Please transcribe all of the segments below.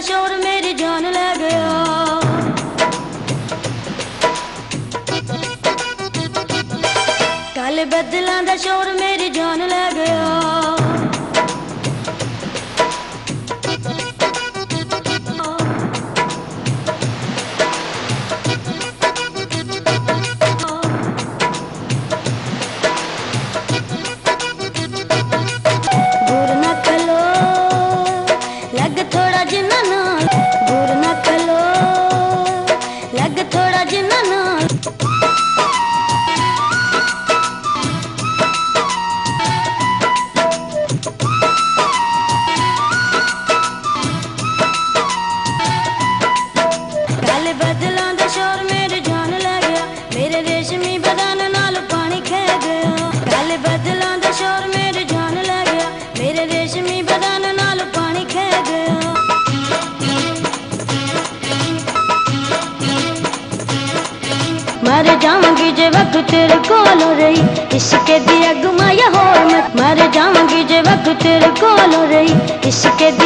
ਸ਼ੋਰ ਮੇਰੀ ਜਾਨ ਲੈ ਗਿਆ। ਕਾਲੇ ਬੱਦਲਾਂ ਦਾ ਸ਼ੋਰ ਮੇਰੀ ਜਾਨ ਲੈ ਗਿਆ। ನನ್ನ जे वक्त कोल रही। इसके दिया घुमाया हो मत मर जाऊँगी जे वक्त तेरे कोल रही। इसके दिया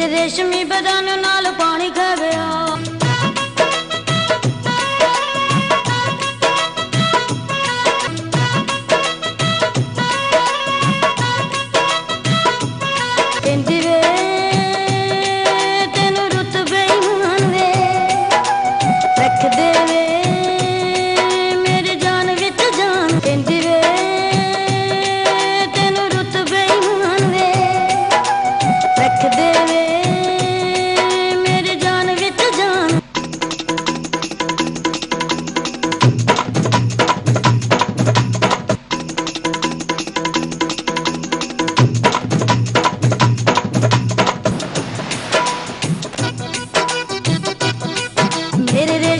ਮੇਰੇ ਰੇਸ਼ਮੀ ਬਦਨ ਨਾਲ ਪਾਣੀ ਖਾ ਗਿਆ।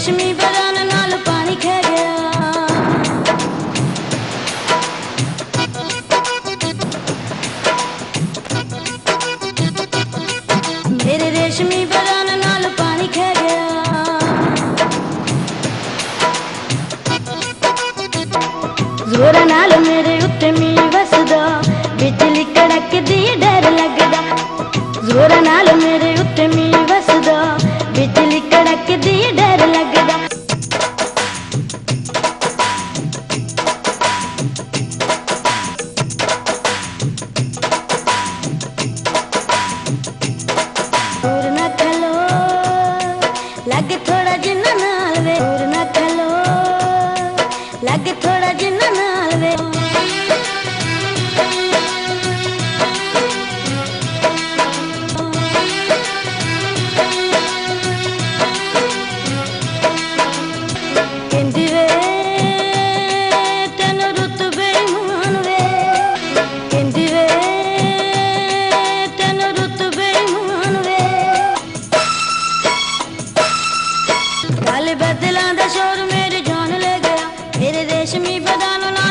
रेशमी बगान नाल पानी खै गया। मेरे रेशमी बगान नाल पानी खै गया। ज़ोर नाल मेरे उत्ते मी वसदा बिजली कड़क दी डर लगदा। ज़ोर नाल लग थोड़ा जिन्ना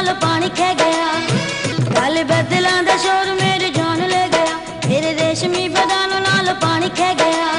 ਨਾਲ ਪਾਣੀ ਖਹਿ ਗਿਆ। ਕਾਲੇ ਬੱਦਲਾਂ ਦਾ ਸ਼ੋਰ ਮੇਰੇ ਜਾਨ ਲੈ ਗਿਆ। ਮੇਰੇ ਰੇਸ਼ਮੀ ਬਦਨ ਨਾਲ ਪਾਣੀ ਖਹਿ ਗਿਆ।